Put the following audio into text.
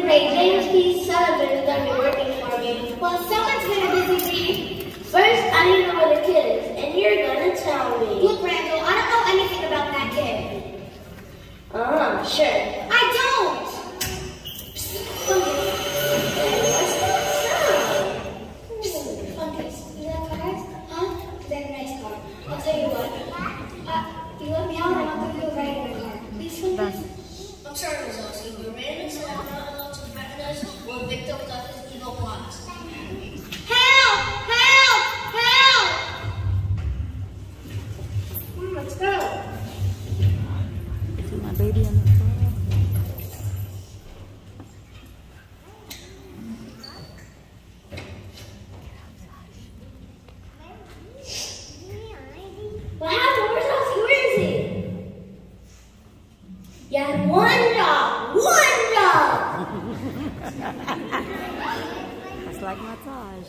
the great James P. Sullivan is going to be working for me. Well, someone's been a busy bee. First, I need to know where the kid is, and you're going to tell me. Look, Randall, I don't know anything about that kid. Uh-huh, sure. I don't. What's that sound? Fungus, is that cars? Huh? Is that a nice car? I'll tell you what. Uh, you let me out and I'll give you a ride in the car. Please, Fungus. I'm sorry, Ms. Oxley, but Randall said I'm not allowed to threaten us or victims of his evil plots. Help! Help! Help! Let's go. See my baby on the floor. What happened? Where's Elsie? Where is he? You had one job. One job. That's like massage.